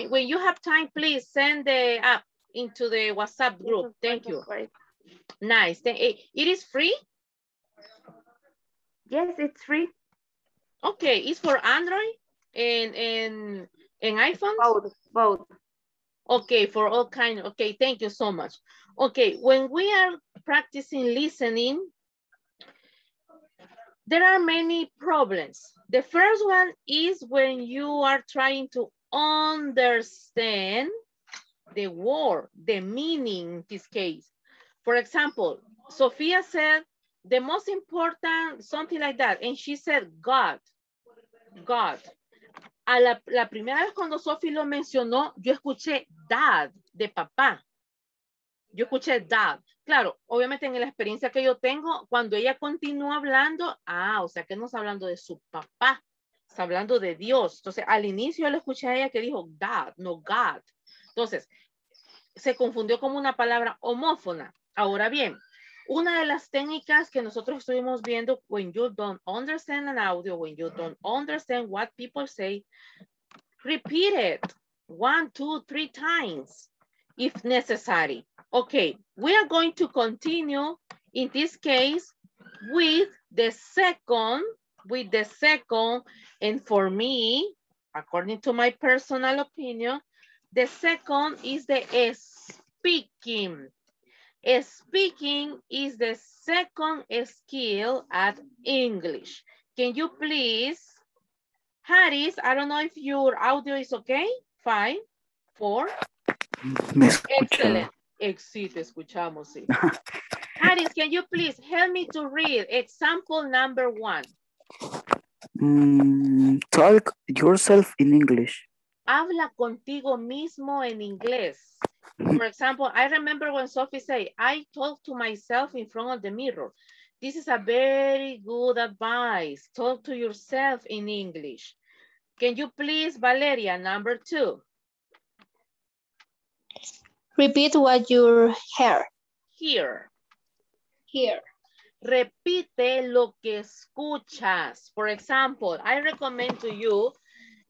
When, you have time, please send the app into the WhatsApp group. Thank you. Nice. Eh, It is free? Yes, it's free. Okay, it's for Android and and and iPhone? Both, both. Okay, for all kind. Okay, thank you so much. Okay, when we are practicing listening, there are many problems. The first one is when you are trying to understand the word, the meaning in this case. For example, Sophia said, the most important, something like that, and she said God, God. A la, primera vez cuando Sophie lo mencionó, yo escuché dad, de papá. Yo escuché dad. Claro, obviamente en la experiencia que yo tengo, cuando ella continúa hablando, ah, o sea que no está hablando de su papá, está hablando de Dios. Entonces, al inicio yo le escuché a ella que dijo dad, no God. Entonces, se confundió como una palabra homófona. Ahora bien, una de las técnicas que nosotros estuvimos viendo, when you don't understand an audio, when you don't understand what people say, repeat it one, two, three times if necessary. Okay, we are going to continue in this case with the second, with the second, and for me, according to my personal opinion, the second is the speaking. Speaking is the second skill at English. Can you please, Harris, I don't know if your audio is okay. Five, four. Me. Excellent. Ex- Sí, te escuchamos, sí. [LAUGHS] Harris, can you please help me to read example number one? Mm, talk yourself in English. Habla contigo mismo en inglés. For example, I remember when Sophie said, I talk to myself in front of the mirror. This is a very good advice. Talk to yourself in English. Can you please, Valeria, number two? Repeat what you heard. Here. Here. Repite lo que escuchas. For example, I recommend to you,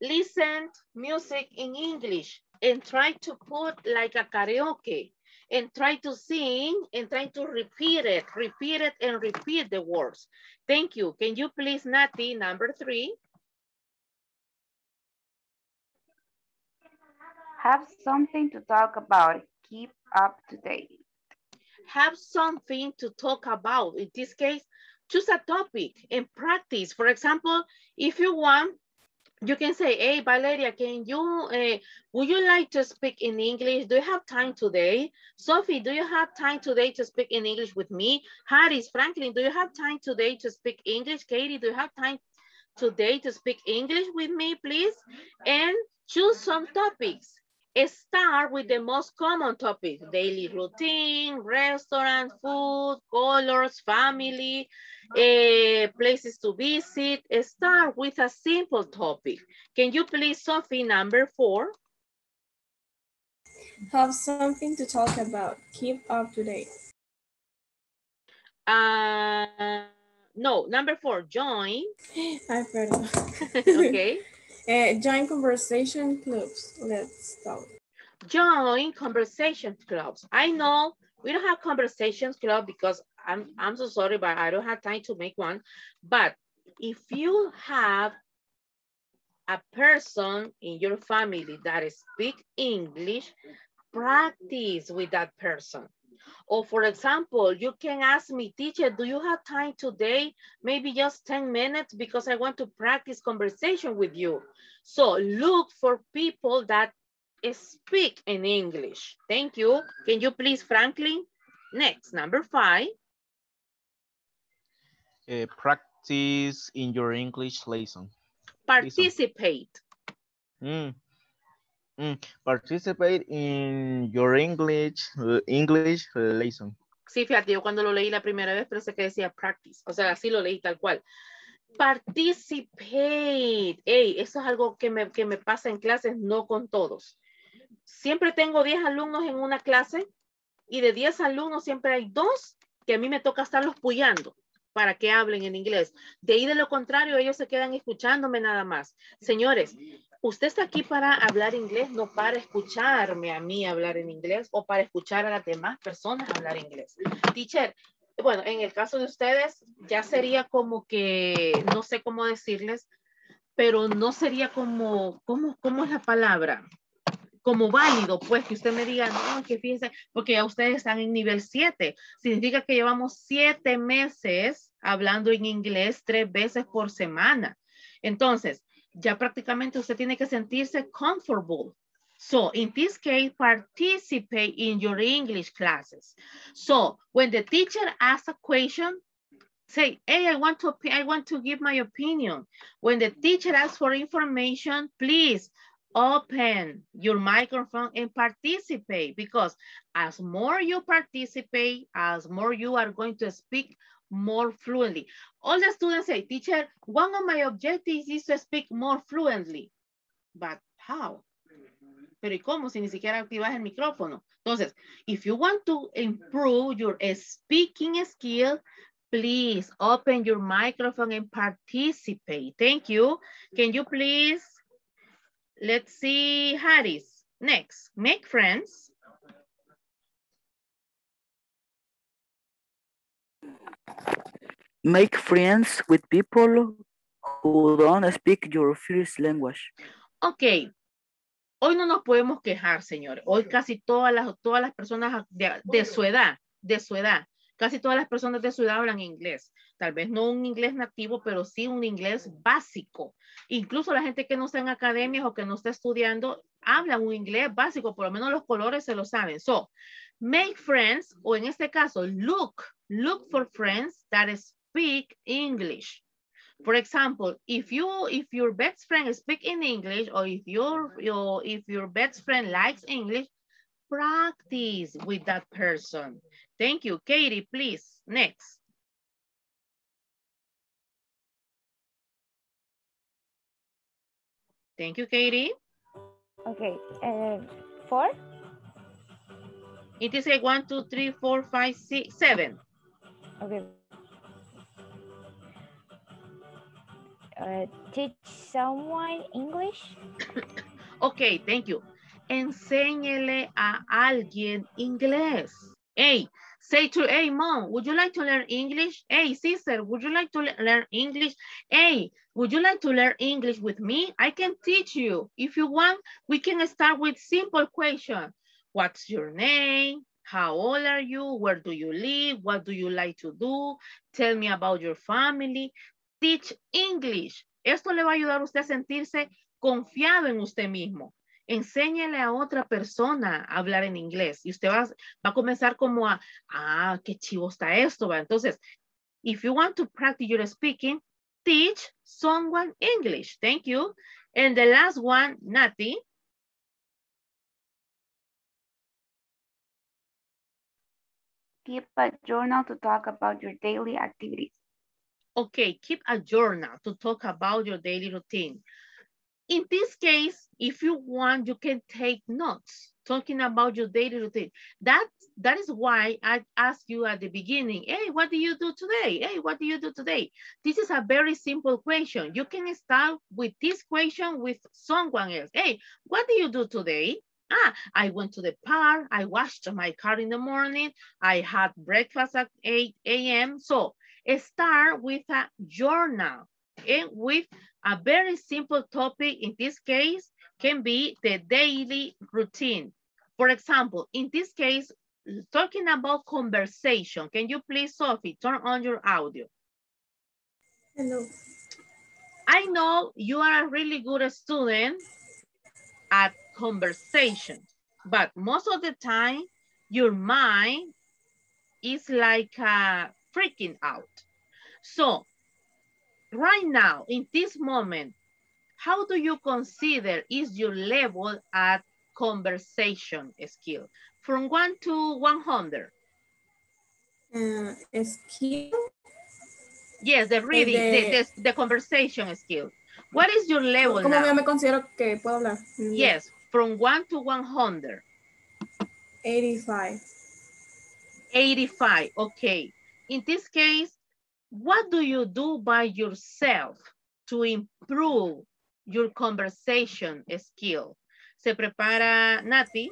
listen music in English and try to put like a karaoke and try to sing and try to repeat it, repeat it and repeat the words. Thank you. Can you please, Nati, number three? Have something to talk about. Keep up to date. have something to talk about. In this case, choose a topic and practice. For example, if you want, You can say, hey, Valeria, can you, uh, would you like to speak in English? Do you have time today? Sophie, do you have time today to speak in English with me? Harris, Franklin, do you have time today to speak English? Katie, do you have time today to speak English with me, please? And choose some topics. Start with the most common topics, daily routine, restaurant, food, colors, family, uh, places to visit. Start with a simple topic. Can you please, Sophie, number four? Have something to talk about. Keep up to date. Uh, no, number four, join. I forgot. [LAUGHS] okay. [LAUGHS] Uh, join conversation clubs. Let's talk. Join conversation clubs. I know we don't have conversation club because I'm, I'm so sorry, but I don't have time to make one. But if you have a person in your family that speak English, practice with that person. Or for example, you can ask me, teacher, do you have time today? Maybe just 10 minutes because I want to practice conversation with you. So look for people that speak in English. Thank you. Can you please, Franklin? Next, number five. Uh, practice in your English lesson. Participate. Mm. Mm. Participate in your English uh, English lesson. Sí, fíjate, yo cuando lo leí la primera vez pensé que decía practice. O sea, así lo leí tal cual. Participate. Hey, eso es algo que me, que me pasa en clases, no con todos. Siempre tengo 10 alumnos en una clase y de 10 alumnos siempre hay dos que a mí me toca estarlos puyando para que hablen en inglés. De ahí de lo contrario, ellos se quedan escuchándome nada más. Señores, usted está aquí para hablar inglés, no para escucharme a mí hablar en inglés o para escuchar a las demás personas hablar inglés. Teacher, bueno, en el caso de ustedes ya sería como que, no sé cómo decirles, pero no sería como, ¿cómo, cómo es la palabra? como válido, pues que usted me diga, no, que fíjense, porque ya ustedes están en nivel 7. Significa que llevamos siete meses hablando en inglés tres veces por semana. Entonces, ya prácticamente usted tiene que sentirse comfortable. So, in this case, participate in your English classes. So, when the teacher asks a question, say, hey, I want to, I want to give my opinion. When the teacher asks for information, please open your microphone and participate because as more you participate, as more you are going to speak more fluently. All the students say, teacher, one of my objectives is to speak more fluently. But how? Pero ¿y cómo si ni siquiera activas el micrófono? Entonces, if you want to improve your speaking skill, please open your microphone and participate. Thank you. Can you please Let's see Harris. Next, make friends. Make friends with people who don't speak your first language. Ok. Hoy no nos podemos quejar, señores. Hoy casi todas las, todas las personas de, su edad, de su edad, casi todas las personas de su edad hablan inglés. Tal vez no un inglés nativo, pero sí un inglés básico. Incluso la gente que no está en academias o que no está estudiando, habla un inglés básico, por lo menos los colores se lo saben. So, make friends, o en este caso, look, look for friends that speak English. For example, if you if your best friend speak in English or if your, your if your best friend likes English, practice with that person. Thank you. Katie, please. Next. Thank you, Katie. Okay, uh, four? It is a one, two, three, four, five, six, seven. Okay. Uh, teach someone English? [COUGHS] okay, thank you. Enséñele a alguien inglés. Hey, Say to, hey, mom, would you like to learn English? Hey, sister, would you like to learn English? Hey, would you like to learn English with me? I can teach you. If you want, we can start with simple question. What's your name? How old are you? Where do you live? What do you like to do? Tell me about your family. Teach English. Esto le va a ayudar a usted a sentirse confiado en usted mismo. Enséñele a otra persona a hablar en inglés y usted va, va a comenzar como a, ah, qué chivo está esto. Entonces, if you want to practice your speaking, teach someone English. Thank you. And the last one, Nati. Keep a journal to talk about your daily activities. Okay, keep a journal to talk about your daily routine. In this case, if you want, you can take notes talking about your daily routine. That, that is why I asked you at the beginning, hey, what do you do today? Hey, what do you do today? This is a very simple question. You can start with this question with someone else. Hey, what do you do today? Ah, I went to the park. I washed my car in the morning. I had breakfast at 8 a.m. So start with a journal and with a very simple topic. In this case, can be the daily routine. For example, in this case, talking about conversation. Can you please, Sophie, turn on your audio? Hello. I know you are a really good student at conversation, but most of the time, your mind is like uh, freaking out. So right now, in this moment, how do you consider is your level at conversation skill? From one to 100. Uh, skill? Yes, the reading, the, the, the, conversation skill. What is your level ¿Cómo now? yo me considero que puedo hablar? Yes, from 1 to 100. 85. 85, okay. In this case, what do you do by yourself to improve your conversation skill? Se prepara Nati.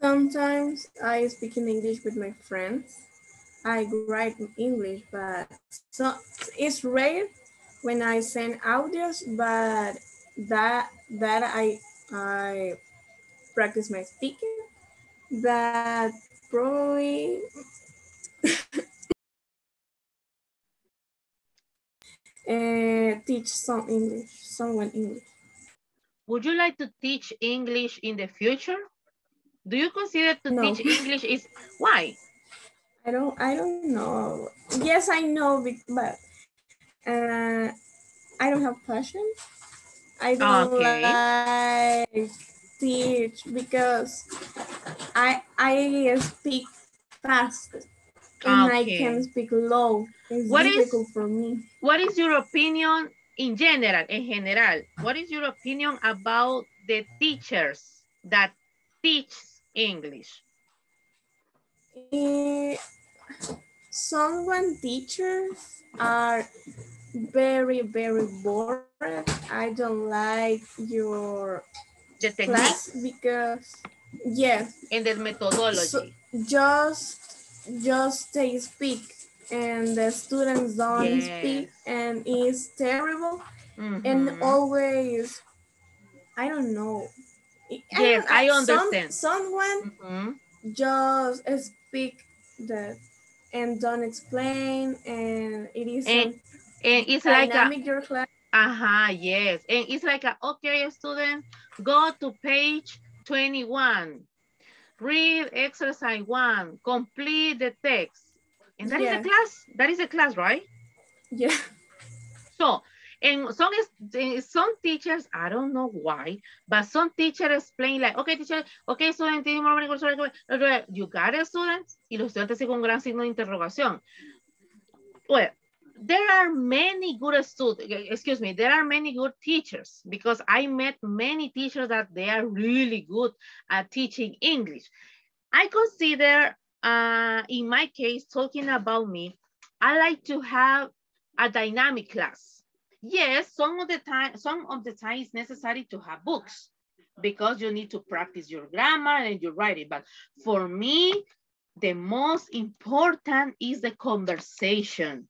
Sometimes I speak in English with my friends. I write in English, but so it's rare when I send audios, but that that I I practice my speaking. But probably uh, [LAUGHS] teach some English, someone English. Would you like to teach English in the future? Do you consider to No. teach English is why? I don't I don't know. Yes, I know, but uh, I don't have passion. I don't Okay. like teach because I I speak fast and I Okay. can speak low. It's What is- difficult for me. What is your opinion in general, en general? What is your opinion about the teachers that teach English? Eh, someone teachers are very very bored. I don't like your The class because yes, and the methodology. So- just just they speak and the students don't speak and it's terrible and Mhm. always I don't know. Yes, I some- understand. someone Mhm. just speak that and don't explain and it is And And it's like a, your class. Uh-huh, yes. And it's like, a, okay, student, go to page 21. Read exercise one, complete the text. And that is a class, that is a class, right? Yeah. So, and some, some teachers, I don't know why, but some teachers explain like, okay, teacher, okay, student, tiene more money, sorry, sorry, you got it, students? Y los estudiantes con un gran signo de interrogación. Well, there are many good students, excuse me, there are many good teachers because I met many teachers that they are really good at teaching English. I consider, uh, in my case, talking about me, I like to have a dynamic class. Yes, some of the time, some of the time it's necessary to have books because you need to practice your grammar and your writing. But for me, the most important is the conversation.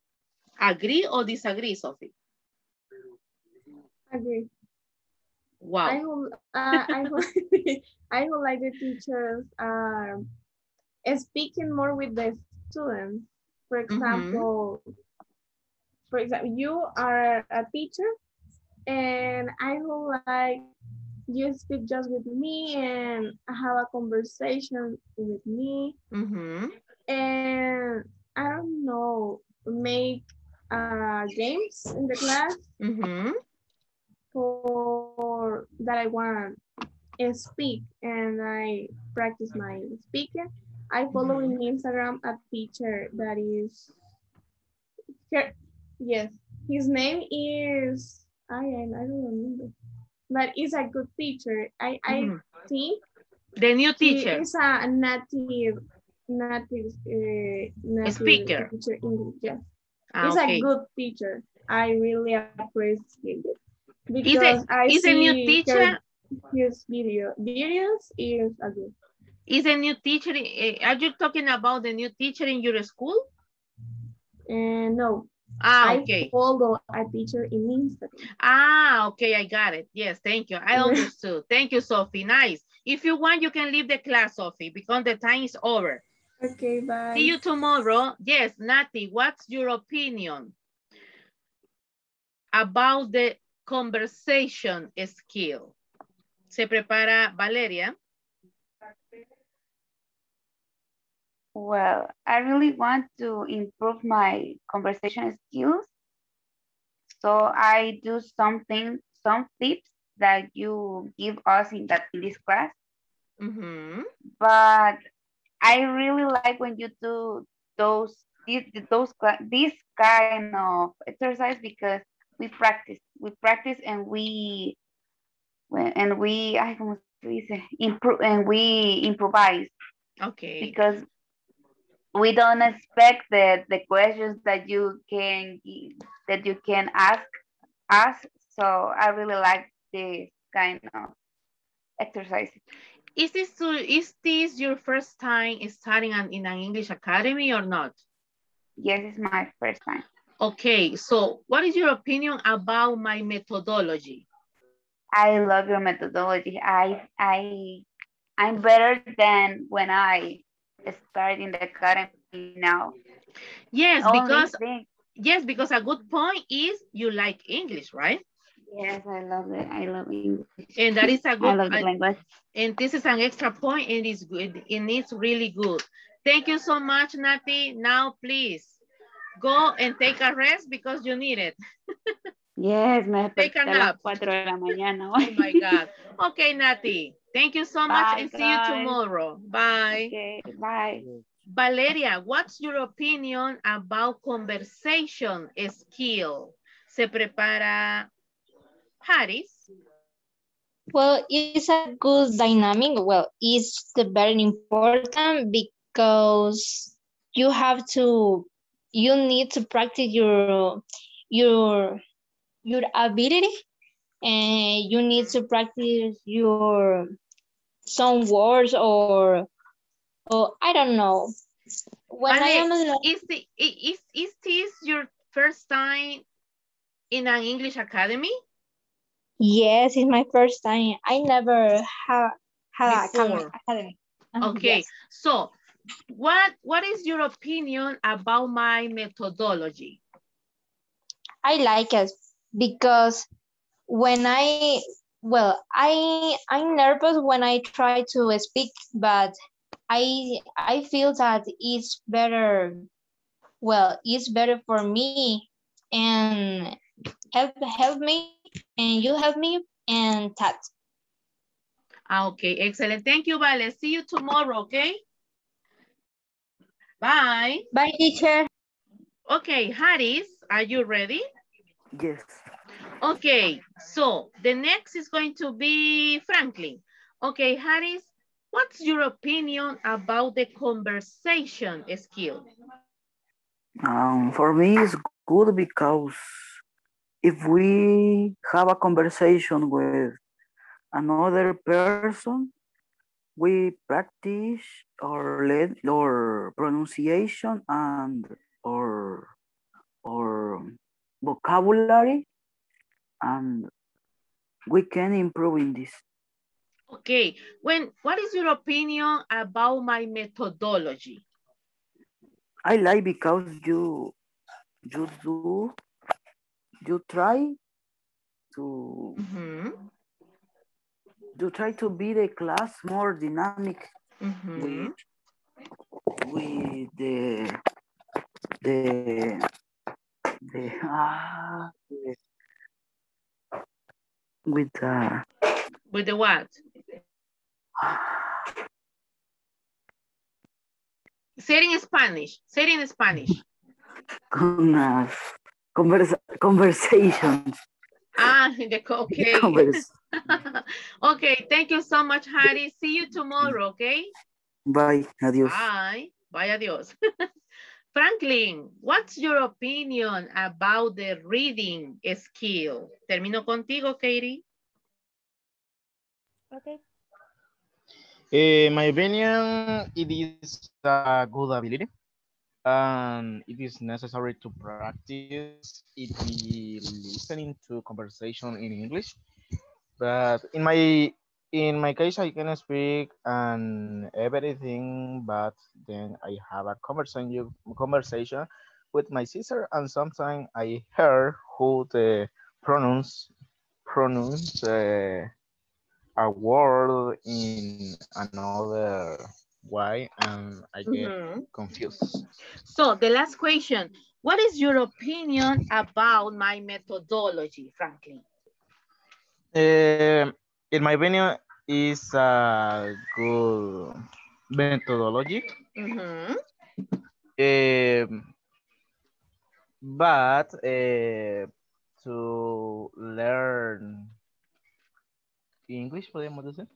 Agree or disagree, Sophie? Agree. I Wow. would, uh, I would, [LAUGHS] I would like the teachers are speaking more with the students. For example, for example, you are a teacher and I would like you speak just with me and have a conversation with me Mm-hmm. and I don't know, make uh, games in the class Mm-hmm. for that I want to speak and I practice my speaking. I follow in Instagram a teacher that is her, yes, his name is I am I don't remember, but he's a good teacher. I I Mhm. think The new teacher. is a native native, uh, native Speaker. teacher English. Yes. Ah, He's okay. a good teacher. I really appreciate it. Because a, I is a new see teacher, his video videos is a good. is a new teacher, eh, are you talking about the new teacher in your school? And no, Ah, I okay. follow a teacher in Instagram. Ah, okay, I got it. Yes, thank you. I [LAUGHS] understood. Thank you, Sophie. Nice. If you want, you can leave the class, Sophie, because the time is over. Okay, bye. See you tomorrow. Yes, Nati, what's your opinion about the conversation skill? Se prepara Valeria. Well, I really want to improve my conversation skills. So I do something, some tips that you give us in that in this class. Mhm. But I really like when you do those those this kind of exercise because we practice, we practice and we and we ay, ¿cómo se dice? improve and we improvise Okay. because we don't expect the the questions that you can that you can ask us. So I really like this kind of exercise. Is this to, is this your first time studying an, in an English academy or not? Yes, it's my first time. Okay, so what is your opinion about my methodology? I love your methodology. I I I'm better than when I started in the academy now. Yes, Only because thing- yes, because a good point is you like English, right? Yes, I love it. I love English. And that is a I good love the language. and this is an extra point and it's good and it's really good. Thank you so much, Nati. Now please go and take a rest because you need it. Yes, me [LAUGHS] Take a desperté a las nap. 4 de la mañana. [LAUGHS] Oh my God. Okay, Nati. Thank you so much Bye, and see you tomorrow. Bye. Okay, bye. Valeria, what's your opinion about conversation skill? Se prepara Harris. Well, it's a good dynamic. Well, it's the very important because you have to, you need to practice your, your, your ability and you need to practice your, some words or, or I don't know. When I am alone- is, the, is, is this your first time in an English academy? Yes, it's my first time. I never have had a academy. Before. academy. Uh, Okay, yes. so what what is your opinion about my methodology? I like it because when I well, I I'm nervous when I try to speak, but I I feel that it's better. Well, it's better for me and help help me and you help me and that. Ah, okay, excellent. Thank you, Vale. See you tomorrow, okay? Bye. Bye, teacher. Okay, Harris, are you ready? Yes. Okay, so the next is going to be Franklin. Okay, Harris, what's your opinion about the conversation skill? Um, for me, it's good because if we have a conversation with another person, we practice our our pronunciation and or or vocabulary, and we can improve in this. Okay, when what is your opinion about my methodology? I like because you you do you try to Ujú, to try to be the class more dynamic ujú. with with the the the ah with the With the what? Say it in Spanish. Say it in Spanish. con uh, conversa conversations Ah, the, okay. [LAUGHS] converse. [LAUGHS] okay, thank you so much, Harry. See you tomorrow, okay? Bye, adios. Bye. Bye, adios. [LAUGHS] Franklin, what's your opinion about the reading skill? Termino contigo, Katie. Okay. In my opinion, it is a good ability. And it is necessary to practice it listening to conversation in English. But in my in my case, I can speak and everything, but then I have a conversation conversation with my sister, and sometimes I hear who the pronounce pronounce uh, a word in another way, and I get Mhm. confused. So the last question, what is your opinion about my methodology, Franklin? Um, in my opinion, is a good methodology. Mhm. Um, but uh, to learn English, podemos decir,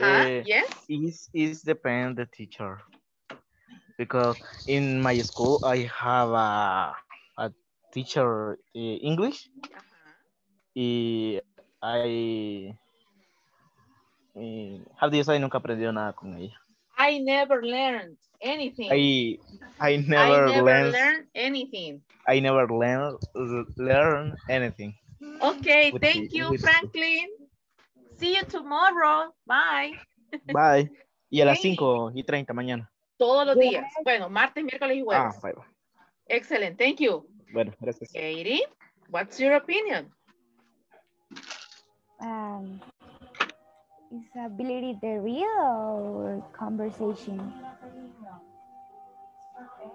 Eh, yes. is is depend the teacher. Because in my school, I have a a teacher uh, English. Ajá. y I y how do you say nunca aprendió nada con ella. I never learned anything. I I never, I never learned learned anything. I never learn learn anything. Okay, With thank the- you, Franklin. See you tomorrow. Bye. Bye. Y a las Okay. 5 y 30 mañana. Todos los días. Bueno, martes, miércoles y Ah, jueves. bye, bye. Excellent. Thank you. Bueno, gracias. Katie, what's your opinion? Um, is ability the real or conversation?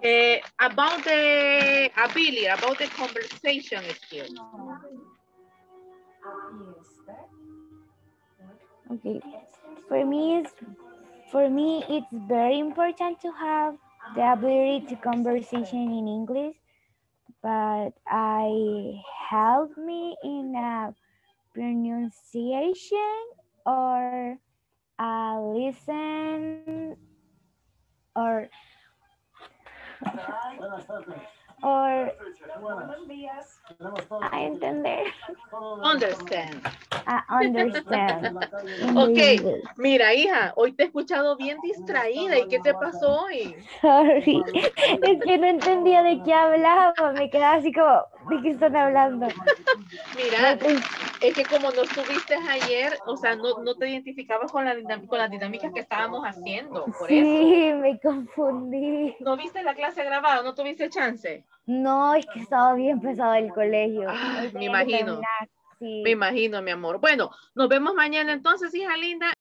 Eh, about the ability, about the conversation skills. Okay. For me, it's, for me, it's very important to have the ability to conversation in English, but I help me in a pronunciation or a listen or or a entender, Understand. a understand. [LAUGHS] English. Mira, hija, hoy te he escuchado bien distraída. ¿Y qué te pasó hoy? Sorry, es que no entendía de qué hablaba, me quedaba así como, ¿de qué están hablando? Mira, es que como no estuviste ayer, o sea, no, no te identificabas con, la con las dinámicas que estábamos haciendo. Por eso. Sí, me confundí. ¿No viste la clase grabada? ¿No tuviste chance? No, es que estaba bien pesado el colegio. Ah, me imagino. sí. Me imagino, mi amor. Bueno, nos vemos mañana entonces, hija linda.